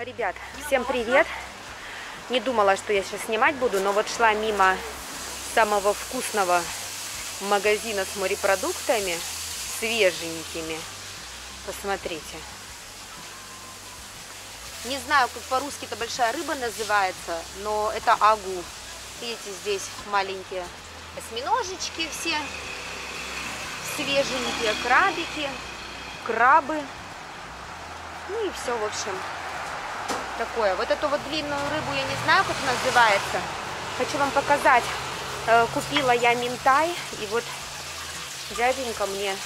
Ребят, всем привет! Не думала, что я сейчас снимать буду, но вот шла мимо самого вкусного магазина с морепродуктами, свеженькими. Посмотрите. Не знаю, как по-русски это большая рыба называется, но это агу. Видите, здесь маленькие осьминожечки все, свеженькие крабики, крабы. Ну и все, в общем, такое. Вот эту вот длинную рыбу я не знаю, как называется. Хочу вам показать. Э, купила я минтай, и вот дяденька мне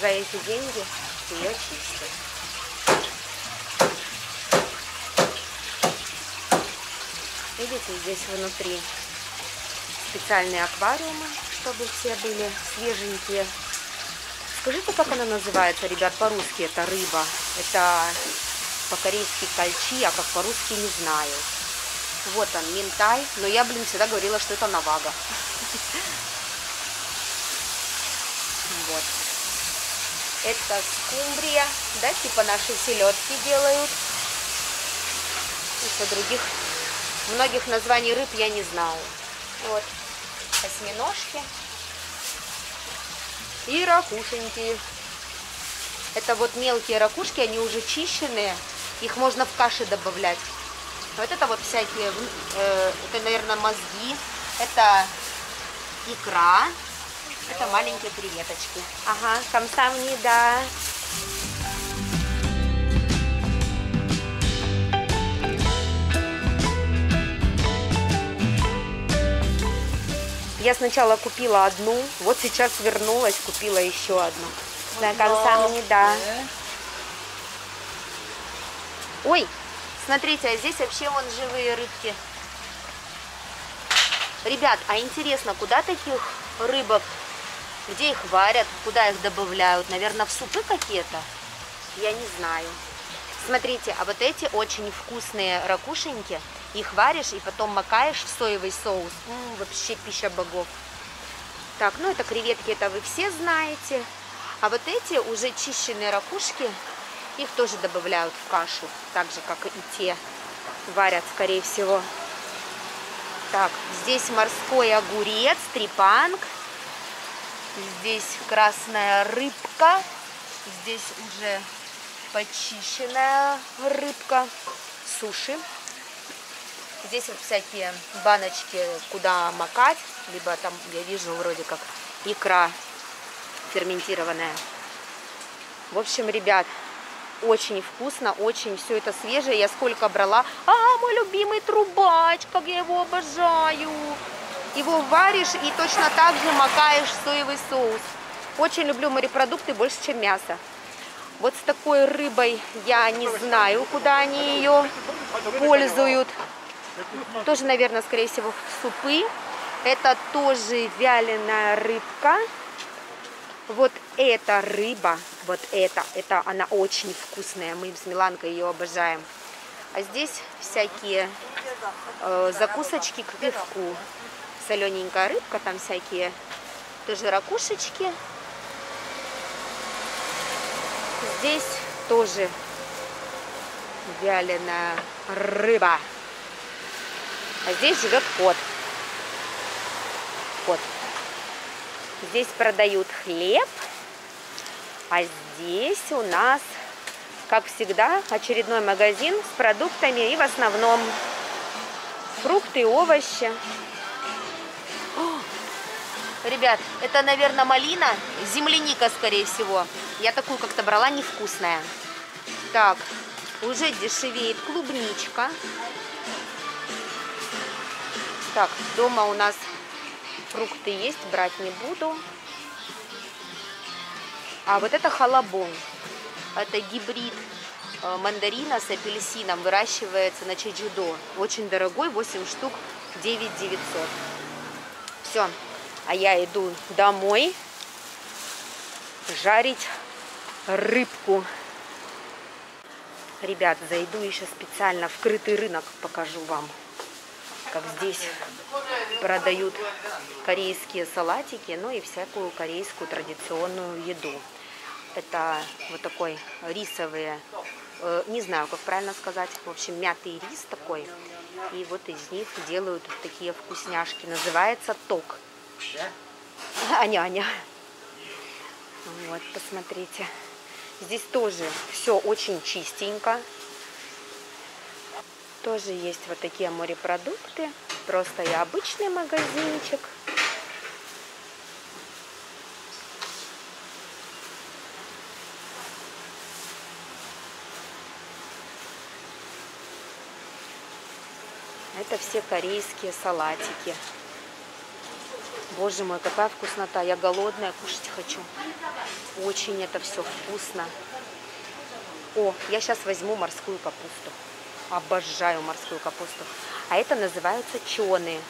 за эти деньги ее чистит. Видите, здесь внутри специальные аквариумы, чтобы все были свеженькие. Скажите, как она называется, ребят, по-русски это рыба. Это по-корейски кальчи, а как по-русски не знаю. Вот он, минтай. Но я, блин, всегда говорила, что это навага. Вот. Это скумбрия, да, типа наши селедки делают. Еще других, многих названий рыб я не знаю. Вот, осьминожки и ракушеньки. Это вот мелкие ракушки, они уже чищенные. Их можно в каши добавлять. Вот это вот всякие, э, это, наверное, мозги. Это икра. Это маленькие креветочки. Ага, камсамнида. Я сначала купила одну, вот сейчас вернулась, купила еще одну. Да, камсамнида. Ой, смотрите, а здесь вообще вон живые рыбки. Ребят, а интересно, куда таких рыбок, где их варят, куда их добавляют? Наверное, в супы какие-то? Я не знаю. Смотрите, а вот эти очень вкусные ракушеньки, их варишь и потом макаешь в соевый соус. М-м, вообще пища богов. Так, ну это креветки, это вы все знаете. А вот эти уже чищенные ракушки, их тоже добавляют в кашу, так же, как и те варят, скорее всего. Так, здесь морской огурец, трипанг. Здесь красная рыбка. Здесь уже почищенная рыбка. Суши. Здесь вот всякие баночки, куда макать. Либо там, я вижу, вроде как икра ферментированная. В общем, ребят, очень вкусно, очень все это свежее. Я сколько брала. А, мой любимый трубач, как я его обожаю. Его варишь и точно так же макаешь соевый соус. Очень люблю морепродукты больше, чем мясо. Вот с такой рыбой я не знаю, куда они ее пользуют. Тоже, наверное, скорее всего, в супы. Это тоже вяленая рыбка. Вот эта рыба, вот эта, это она очень вкусная. Мы с Миланкой ее обожаем. А здесь всякие э, закусочки к пивку. Солененькая рыбка, там всякие тоже ракушечки. Здесь тоже вяленая рыба. А здесь живет кот. Здесь продают хлеб, а здесь у нас, как всегда, очередной магазин с продуктами и в основном фрукты и овощи. О, ребят, это, наверное, малина, земляника, скорее всего. Я такую как-то брала невкусная. Так, уже дешевеет клубничка. Так, дома у нас фрукты есть, брать не буду. А вот это халабон. Это гибрид э, мандарина с апельсином. Выращивается на Чеджудо. Очень дорогой, 8 штук, 9 900. Все. А я иду домой жарить рыбку. Ребят, зайду еще специально в крытый рынок, покажу вам как здесь продают корейские салатики, ну и всякую корейскую традиционную еду. Это вот такой рисовые э, не знаю, как правильно сказать, в общем, мятый рис такой. И вот из них делают такие вкусняшки. Называется ток. А няня. Вот, посмотрите. Здесь тоже все очень чистенько. Тоже есть вот такие морепродукты. Просто и обычный магазинчик. Это все корейские салатики. Боже мой, какая вкуснота. Я голодная, кушать хочу. Очень это все вкусно. О, я сейчас возьму морскую капусту. Обожаю морскую капусту. А это называются чоны.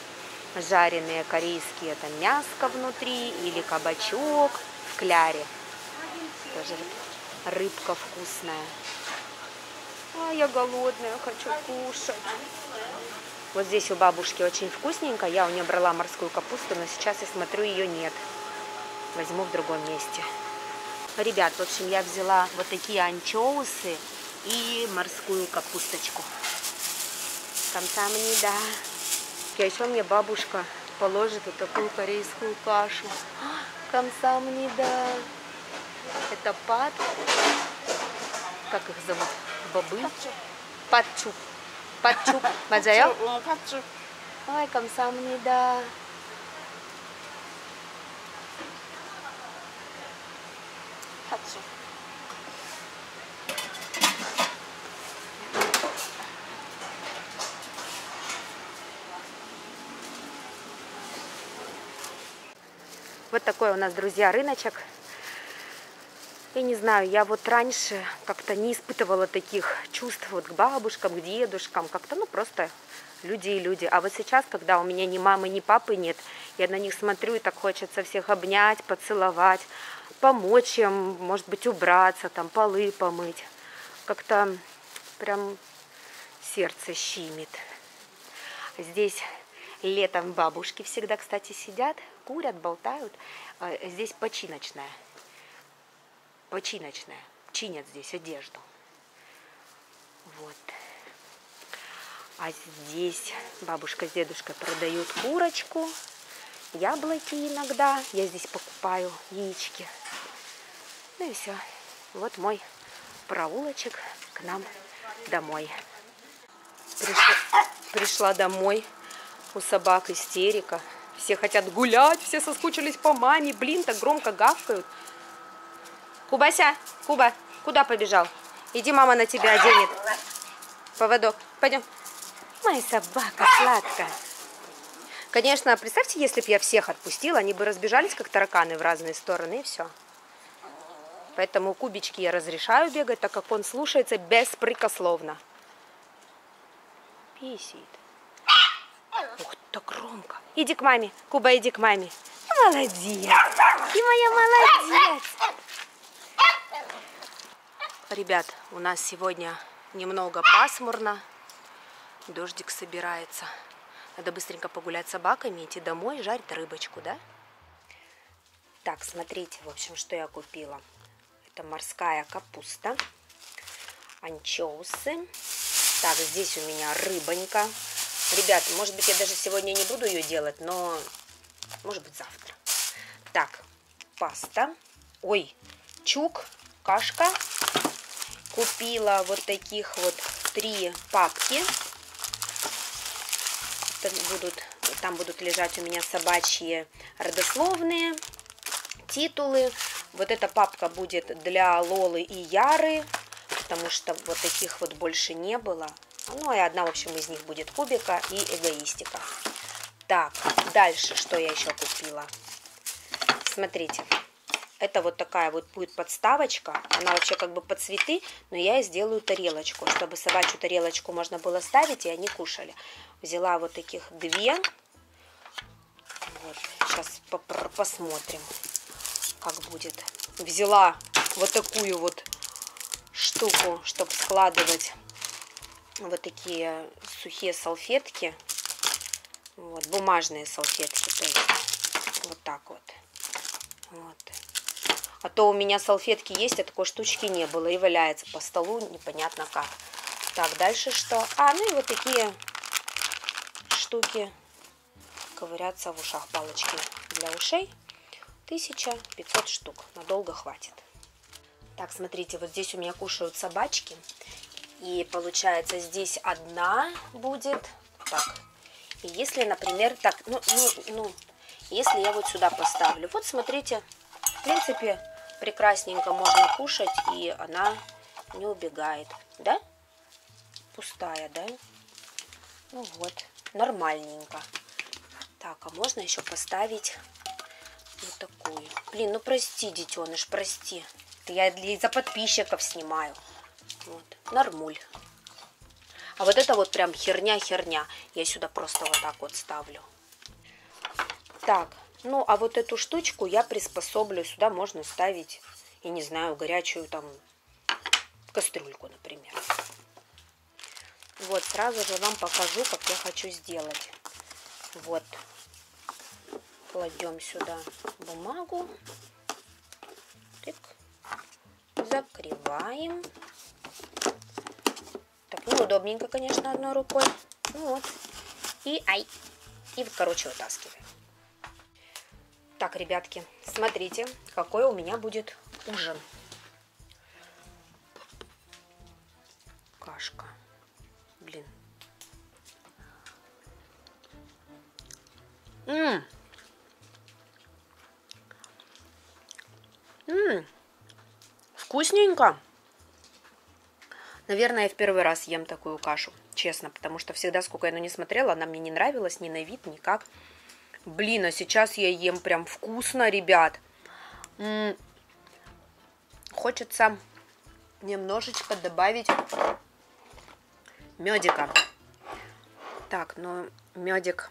Жареные корейские. Это мяско внутри или кабачок в кляре. Тоже рыбка вкусная. А я голодная, хочу кушать. Вот здесь у бабушки очень вкусненько. Я у нее брала морскую капусту, но сейчас я смотрю, ее нет. Возьму в другом месте. Ребят, в общем, я взяла вот такие анчоусы и морскую капусточку. Там-там не да. А еще мне бабушка положит вот такую корейскую кашу. А, камсам не да. Это пад. Как их зовут? Бобы? Патчук. Патчук. Маджая? Патчук. Ой, камсам не да. Патчук. Вот такой у нас, друзья, рыночек. Я не знаю, я вот раньше как-то не испытывала таких чувств вот к бабушкам, к дедушкам, как-то, ну, просто люди и люди. А вот сейчас, когда у меня ни мамы, ни папы нет, я на них смотрю, и так хочется всех обнять, поцеловать, помочь им, может быть, убраться, там, полы помыть. Как-то прям сердце щимит. Здесь летом бабушки всегда, кстати, сидят, курят, болтают. А здесь починочная починочная. Чинят здесь одежду. Вот. А здесь бабушка с дедушкой продают курочку, яблоки иногда. Я здесь покупаю яички. Ну и все. Вот мой проулочек к нам домой. Пришла, пришла домой. У собак истерика. Все хотят гулять, все соскучились по маме. Блин, так громко гавкают. Кубася, Куба, куда побежал? Иди, мама на тебя оденет. Поводок, пойдем. Моя собака сладкая. Конечно, представьте, если бы я всех отпустила, они бы разбежались, как тараканы, в разные стороны, и все. Поэтому кубички я разрешаю бегать, так как он слушается беспрекословно. Писит. Так громко. Иди к маме. Куба, иди к маме. Молодец. Ты моя молодец. Ребят, у нас сегодня немного пасмурно, дождик собирается. Надо быстренько погулять с собаками, идти домой, жарить рыбочку, да? Так, смотрите, в общем, что я купила. Это морская капуста, анчоусы. Так, здесь у меня рыбонька. Ребят, может быть, я даже сегодня не буду ее делать, но может быть завтра. Так, паста. Ой, чук, кашка купила вот таких вот три папки. Будут, там будут лежать у меня собачьи родословные, титулы. Вот эта папка будет для Лолы и Яры, потому что вот таких вот больше не было. Ну и одна, в общем, из них будет кубика и эгоистика. Так, дальше что я еще купила? Смотрите, это вот такая вот будет подставочка. Она вообще как бы под цветы, но я сделаю тарелочку, чтобы собачью тарелочку можно было ставить, и они кушали. Взяла вот таких две. Вот, сейчас посмотрим, как будет. Взяла вот такую вот штуку, чтобы складывать вот такие сухие салфетки. Вот, бумажные салфетки, то есть вот так вот. Вот. А то у меня салфетки есть, а такой штучки не было. И валяется по столу непонятно как. Так, дальше что? А, ну и вот такие штуки ковыряться в ушах. Палочки для ушей. 1500 штук. Надолго хватит. Так, смотрите, вот здесь у меня кушают собачки. И получается, здесь одна будет. Так. И если, например, так, ну, ну, ну, если я вот сюда поставлю. Вот, смотрите, в принципе, прекрасненько можно кушать, и она не убегает. Да? Пустая, да? Ну вот, нормальненько. Так, а можно еще поставить вот такую. Блин, ну прости, детеныш, прости. Это я за подписчиков снимаю. Вот, нормуль. А вот это вот прям херня-херня. Я сюда просто вот так вот ставлю. Так, ну а вот эту штучку я приспособлю. Сюда можно ставить, я не знаю, горячую там кастрюльку, например. Вот, сразу же вам покажу, как я хочу сделать. Вот. Кладем сюда бумагу. Так. Закрываем. Так, неудобненько, конечно, одной рукой. Ну вот. И ай. И, короче, вытаскиваем. Так, ребятки, смотрите, какой у меня будет ужин. Кашка. Блин. Ммм. Ммм. Вкусненько. Наверное, я в первый раз ем такую кашу, честно, потому что всегда, сколько я на не смотрела, она мне не нравилась ни на вид, никак. Блин, а сейчас я ем прям вкусно, ребят. М -м Хочется немножечко добавить медика. Так, ну медик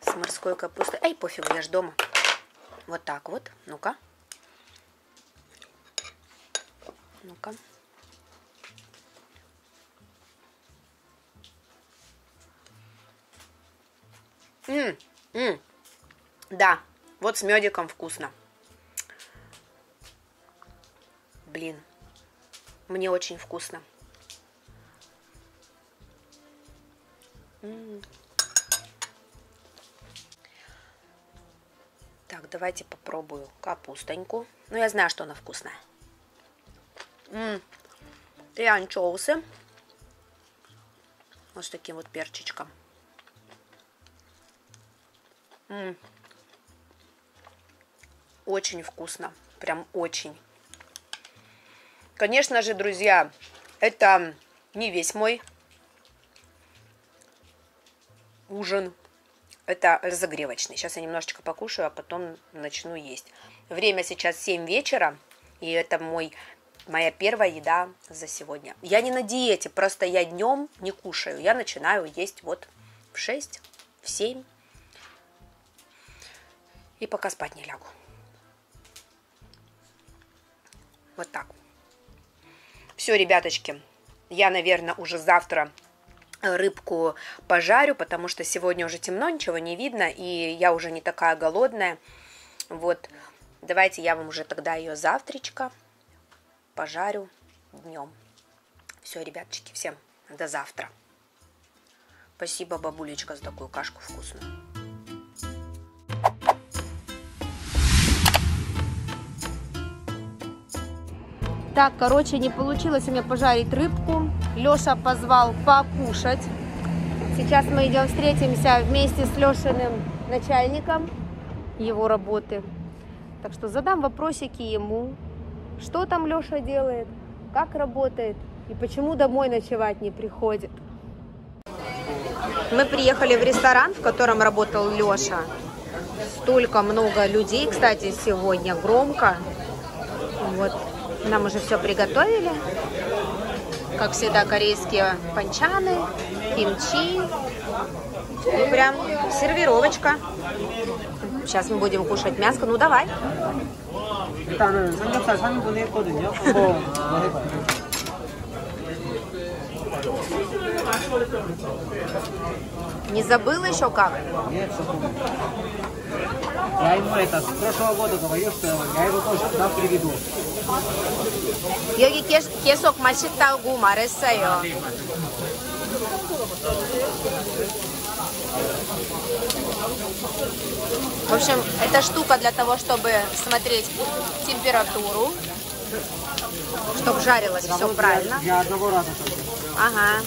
с морской капустой. Эй, пофигу, я ж дома. Вот так вот. Ну-ка. Ну-ка. М -м. Да, вот с медиком вкусно. Блин, мне очень вкусно. М Так, давайте попробую капустоньку. Ну, я знаю, что она вкусная. М -м. И анчоусы. Вот с таким вот перчичком. М -м. Очень вкусно. Прям очень. Конечно же, друзья, это не весь мой ужин. Это разогревочный. Сейчас я немножечко покушаю, а потом начну есть. Время сейчас 7 вечера, и это мой моя первая еда за сегодня. Я не на диете, просто я днем не кушаю. Я начинаю есть вот в 6, в 7. И пока спать не лягу. Вот так. Все, ребяточки, я, наверное, уже завтра рыбку пожарю, потому что сегодня уже темно, ничего не видно, и я уже не такая голодная. Вот, давайте я вам уже тогда ее завтрачка пожарю днем. Все, ребяточки, всем до завтра. Спасибо, бабулечка, за такую кашку вкусную. Так, короче, не получилось у меня пожарить рыбку. Леша позвал покушать. Сейчас мы идем встретимся вместе с Лешиным начальником его работы. Так что задам вопросики ему, что там Леша делает, как работает и почему домой ночевать не приходит. Мы приехали в ресторан, в котором работал Леша. Столько много людей, кстати, сегодня громко. Вот нам уже все приготовили. Как всегда, корейские панчаны, кимчи. И прям сервировочка. Сейчас мы будем кушать мяско. Ну, давай. 일단은 삼겹살 3인분 했거든요. 한번 해봐요. Не забыл еще как? Нет, все помню. Я ему это с прошлого года говорил, что я его тоже туда приведу. 여기 계- 계속 맛있다고 말했어요. В общем, эта штука для того, чтобы смотреть температуру, чтобы жарилось все правильно. Для одного раза только. Ага.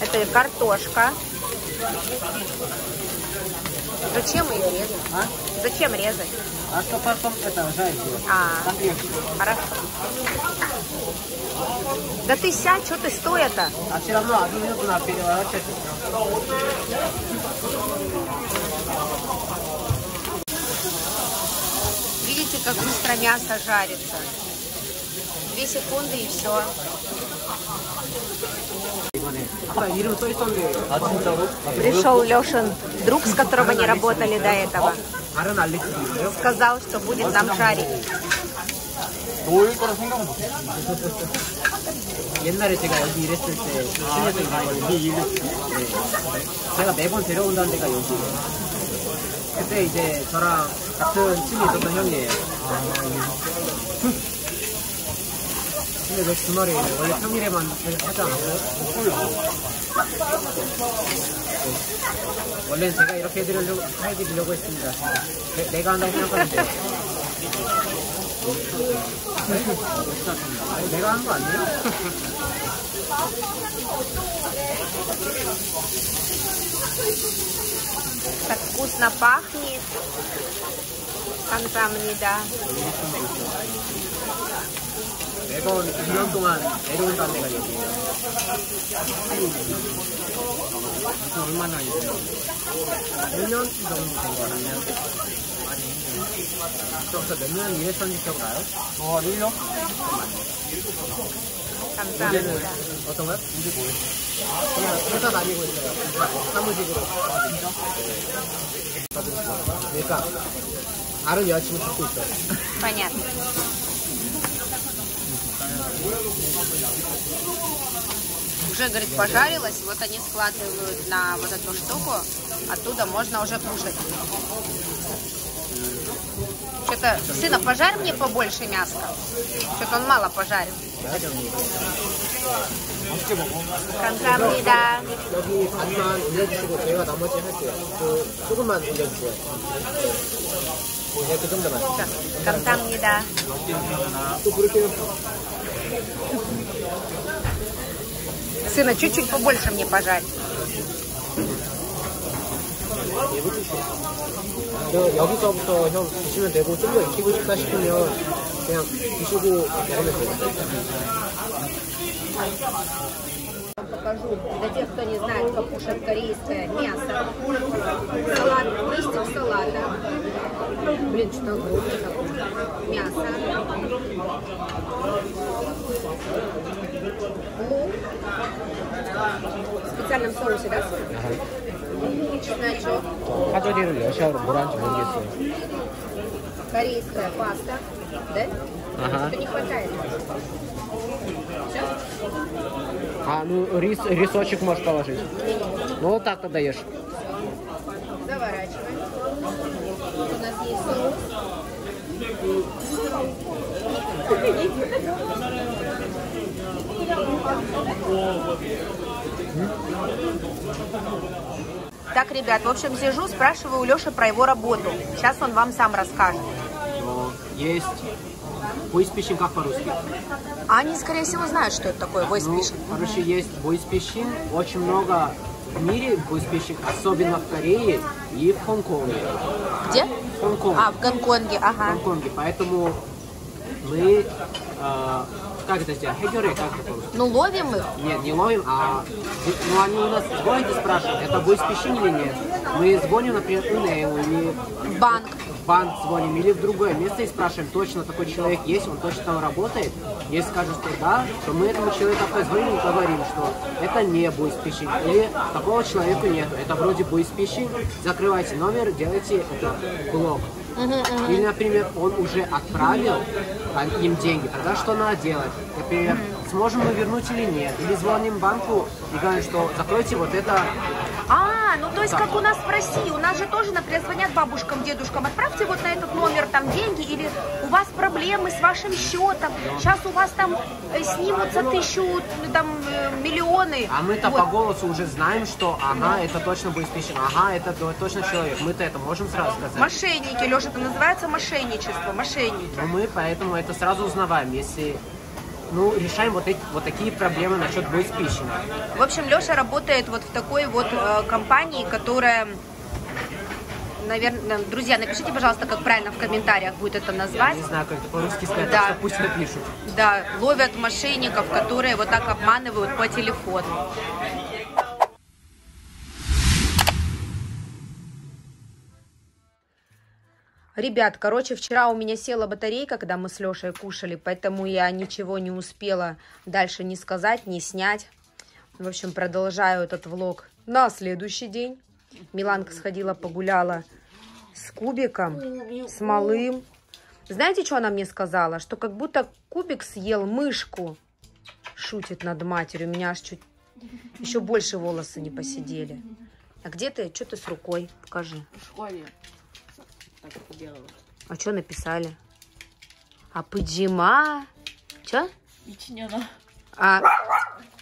Это и картошка. Зачем ее резать? А? Зачем резать? А что потом это жарить? А. Хорошо. Да ты сядь, что ты стоя-то? А все равно одну минуту надо переворачивать. Видите, как быстро мясо жарится? Две секунды и все. 이번에 아까 이름 써 있었는데 아 진짜로? Пришел Лешин друг, с которым они работали до этого. 다른 알렉스인데요? Сказал, что будет нам жарить. 너일 거라 생각은 못했어. 옛날에 제가 여기 일했을 때 친해서 여기 일 네. 제가 매번 데려온다는 데가 여기. 그때 이제 저랑 같은 팀이 있었던 형이에요. 근데 왜 주말에 원래 평일에만 하지 않았어요? 원래는 제가 이렇게 해드리려고, 해드리려고 했습니다. 내, 내가 한다고 생각하는데. 아니, 내가 한 거 아니에요? Так вкусно пахнет. 감사합니다. 매번 2년 동안 내려온다는 데가 여기에요. 그래서 얼마나 있어요? 1년 정도 된 거라면 많이 힘들어요. 그래서 몇년 일했었는지 기억나요? 어, 1년? 감사합니다. 어떤가요? 우리 뭐예요? 그냥 회사 다니고 있어요. 사무직으로. 아, 진짜? 그러니까 다른 여자친구 찾고 있어요. 만약. Уже, говорит, пожарилось, вот они складывают на вот эту штуку, оттуда можно уже кушать. Что-то, сына, пожарь мне побольше мяска. Что-то он мало пожарил. 맛있게 먹어. 감사합니다. 여기 반만 올려주시고 저희가 나머지 할게요. 그 조금만 올려주세요. 네, 그 정도만. 자, 감사합니다. 또 그렇게 Сына, чуть-чуть побольше мне пожарь. 여- 여기서부터 형 드시면 되고 좀 더 익히고 싶다 싶으면 그냥 드시고 먹으면 돼요. покажу для тех, кто не знает, как кушать корейское мясо. Салат, листик салата. Блин, что огромное такое. Мясо. Лук. В специальном соусе, да? Чесночок. 파절이를 러시아어로 뭐라 하는지 모르겠어요. Корейская паста. Да? Ага. Что не хватает? Все? А, ну рис, рисочек можешь положить. Ну вот так тогда ешь. Так, ребят, в общем, сижу, спрашиваю у Леши про его работу. Сейчас он вам сам расскажет. 어, есть бойспишинг как по-русски? А они, скорее всего, знают, что это такое voice Ну, fishing. короче, есть бойспишинг. Очень много в мире бойспишинг, особенно в Корее и в Хонконге. Где? Хонконг. А, в Гонконге, в ага. Гонконге. Поэтому мы, э, как это сделать, хэгеры, как это по-русски? Ну, ловим их. Нет, не ловим, а ну, они у нас звонят и спрашивают, это бойспишинг или нет. Мы звоним, например, Унею или в банк. Банк звоним или в другое место и спрашиваем, точно такой человек есть, он точно там работает. Если скажут, что да, то мы этому человеку позвоним и говорим, что это не бойспишинг. Или такого человека нет. Это вроде бойспишинг. Закрывайте номер, делайте это блок. Или, например, он уже отправил а, им деньги, тогда что надо делать? Например, сможем мы вернуть или нет? Или звоним банку и говорим, что закройте вот это А, ну то есть как у нас в России, у нас же тоже, например, звонят бабушкам, дедушкам, отправьте вот на этот номер там деньги, или у вас проблемы с вашим счетом, сейчас у вас там э, снимутся тысячу, там, э, миллионы. А мы-то Вот. по голосу уже знаем, что ага, это точно будет спичен, ага, это то- точно человек. Мы-то это можем сразу сказать. Мошенники, Леша, это называется мошенничество, мошенники. Но мы поэтому это сразу узнаваем, если ну, решаем вот, эти, вот такие проблемы насчет phishing. В общем, Леша работает вот в такой вот э, компании, которая, наверное, друзья, напишите, пожалуйста, как правильно в комментариях будет это назвать. Не знаю, как это по-русски сказать, Да. так пусть напишут. Да, ловят мошенников, которые вот так обманывают по телефону. Ребят, короче, вчера у меня села батарейка, когда мы с Лешей кушали, поэтому я ничего не успела дальше ни сказать, ни снять. В общем, продолжаю этот влог на следующий день. Миланка сходила, погуляла с Кубиком, с Малым. Знаете, что она мне сказала? Что как будто Кубик съел мышку. Шутит над матерью. У меня аж чуть еще больше волосы не посидели. А где ты? Что ты с рукой? Покажи. В школе так делала. А что написали? А пыджима? Че? Ячнена. А,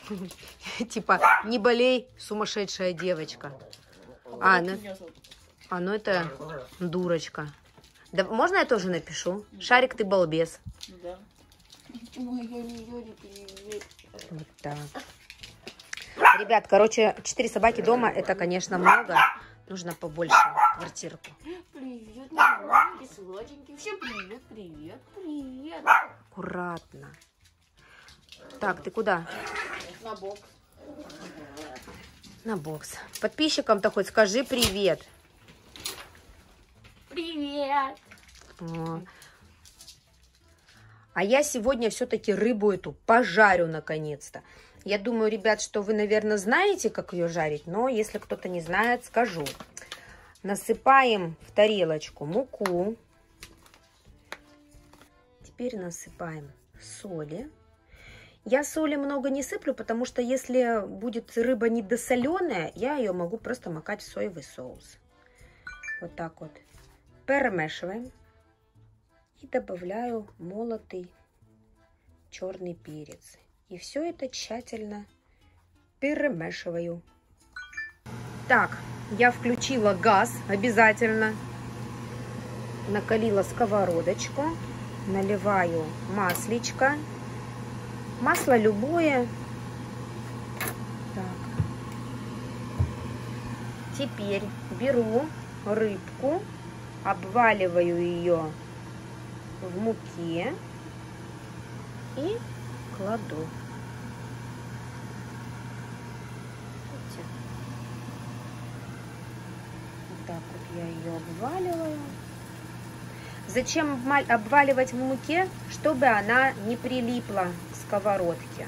типа, не болей, сумасшедшая девочка. А, ну, а, ну это дурочка. Да, можно я тоже напишу? Шарик, ты балбес. Да. Вот так. Ребят, короче, четыре собаки дома, это, конечно, много. Нужно побольше квартирку. Привет, маленький, сладенький. Всем привет, привет, привет. Аккуратно. Так, ты куда? На бок. На бокс. Подписчикам-то хоть скажи привет. Привет. О. А я сегодня все-таки рыбу эту пожарю наконец-то. Я думаю, ребят, что вы, наверное, знаете, как ее жарить, но если кто-то не знает, скажу. Насыпаем в тарелочку муку. Теперь насыпаем соли. Я соли много не сыплю, потому что если будет рыба недосоленая, я ее могу просто макать в соевый соус. Вот так вот. Перемешиваем. И добавляю молотый черный перец. И все это тщательно перемешиваю. Так, я включила газ обязательно. Накалила сковородочку. Наливаю масличко. Масло любое. Так. Теперь беру рыбку, обваливаю ее в муке и кладу. Вот так вот я ее обваливаю. Зачем обваливать в муке? Чтобы она не прилипла сковородке.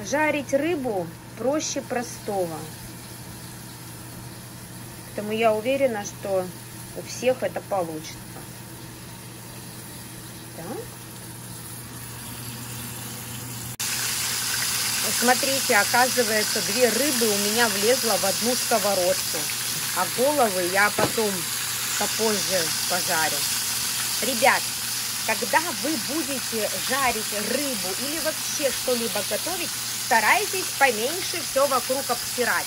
Жарить рыбу проще простого. Поэтому я уверена, что у всех это получится. Так. Смотрите, оказывается, две рыбы у меня влезло в одну сковородку. А головы я потом попозже пожарю. Ребят, когда вы будете жарить рыбу или вообще что-либо готовить, старайтесь поменьше все вокруг обсирать.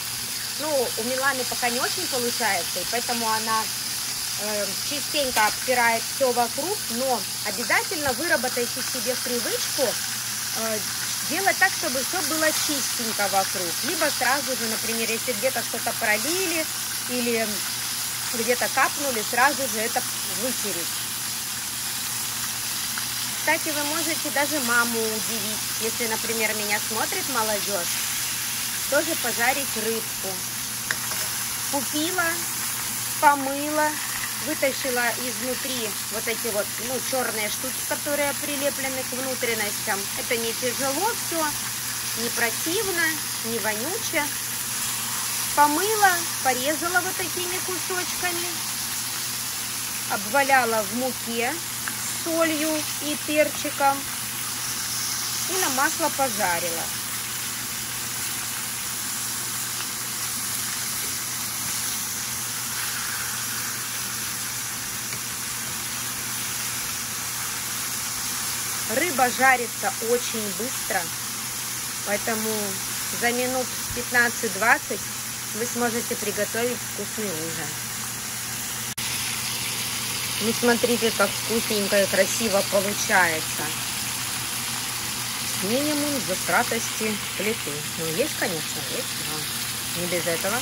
Ну, у Миланы пока не очень получается, и поэтому она э, частенько обсирает все вокруг, но обязательно выработайте себе привычку э, делать так, чтобы все было чистенько вокруг. Либо сразу же, например, если где-то что-то пролили или где-то капнули, сразу же это вытереть. Кстати, вы можете даже маму удивить, если, например, меня смотрит молодежь, тоже пожарить рыбку. Купила, помыла, вытащила изнутри вот эти вот, ну, черные штуки, которые прилеплены к внутренностям. Это не тяжело все, не противно, не вонюче. Помыла, порезала вот такими кусочками, обваляла в муке солью и перчиком и на масло пожарила. Рыба жарится очень быстро, поэтому за минут 15-20 вы сможете приготовить вкусный ужин. Ну, смотрите, как вкусненько и красиво получается. Минимум затратости плиты. Ну, есть, конечно, есть, но не без этого.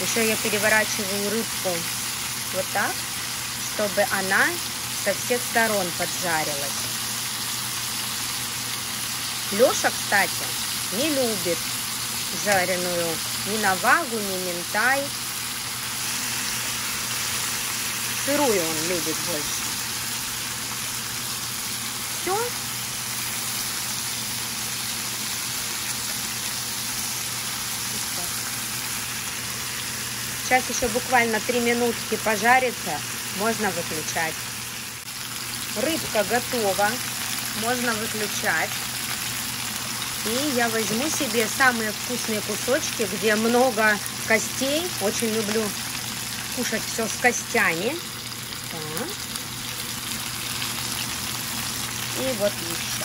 Еще я переворачиваю рыбку вот так, чтобы она со всех сторон поджарилась. Леша, кстати, не любит жареную ни навагу, ни ментай. Сырую он любит больше. Все. Сейчас еще буквально три минутки пожарится, можно выключать. Рыбка готова, можно выключать. И я возьму себе самые вкусные кусочки, где много костей. Очень люблю кушать все с костями. Так. И вот еще.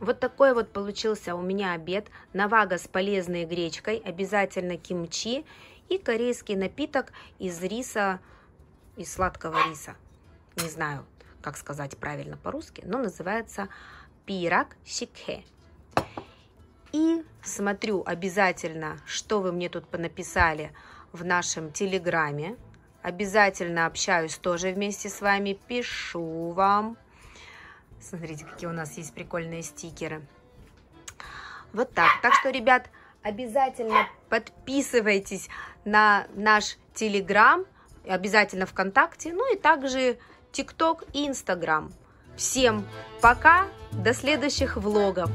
Вот такой вот получился у меня обед. Навага с полезной гречкой, обязательно кимчи и корейский напиток из риса, из сладкого риса. Не знаю, как сказать правильно по-русски, но называется пирак сикхе. И смотрю обязательно, что вы мне тут написали в нашем телеграме. Обязательно общаюсь тоже вместе с вами, пишу вам. Смотрите, какие у нас есть прикольные стикеры. Вот так. Так что, ребят, обязательно подписывайтесь на наш телеграм, обязательно ВКонтакте, ну и также ТикТок и Инстаграм. Всем пока, до следующих влогов.